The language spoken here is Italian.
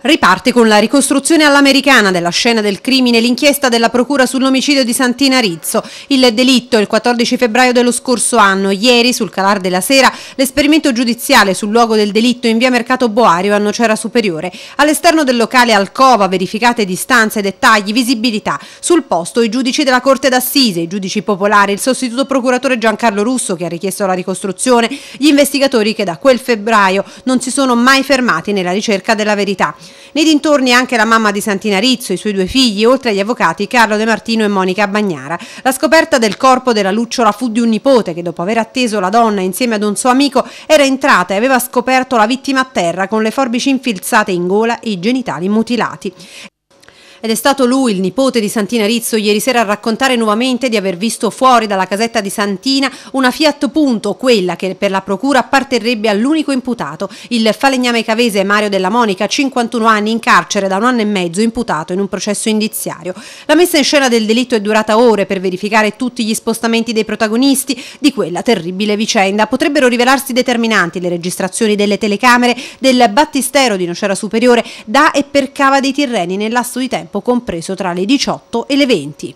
Riparte con la ricostruzione all'americana della scena del crimine l'inchiesta della Procura sull'omicidio di Santina Rizzo. Il delitto il 14 febbraio dello scorso anno. Ieri, sul calar della sera, l'esperimento giudiziale sul luogo del delitto in via Mercato Boario a Nocera Superiore. All'esterno del locale Alcova, verificate distanze, dettagli, visibilità. Sul posto i giudici della Corte d'Assise, i giudici popolari, il sostituto procuratore Giancarlo Russo che ha richiesto la ricostruzione, gli investigatori che da quel febbraio non si sono mai fermati nella ricerca della verità. Nei dintorni anche la mamma di Santina Rizzo, i suoi due figli, oltre agli avvocati Carlo De Martino e Monica Bagnara. La scoperta del corpo della lucciola fu di un nipote che dopo aver atteso la donna insieme ad un suo amico era entrata e aveva scoperto la vittima a terra con le forbici infilzate in gola e i genitali mutilati. Ed è stato lui, il nipote di Santina Rizzo, ieri sera a raccontare nuovamente di aver visto fuori dalla casetta di Santina una Fiat Punto, quella che per la procura apparterrebbe all'unico imputato, il falegname cavese Mario Della Monica, 51 anni in carcere da un anno e mezzo, imputato in un processo indiziario. La messa in scena del delitto è durata ore per verificare tutti gli spostamenti dei protagonisti di quella terribile vicenda. Potrebbero rivelarsi determinanti le registrazioni delle telecamere del battistero di Nocera Superiore da e per Cava dei Tirreni nel lasso di tempo tempo compreso tra le 18 e le 20.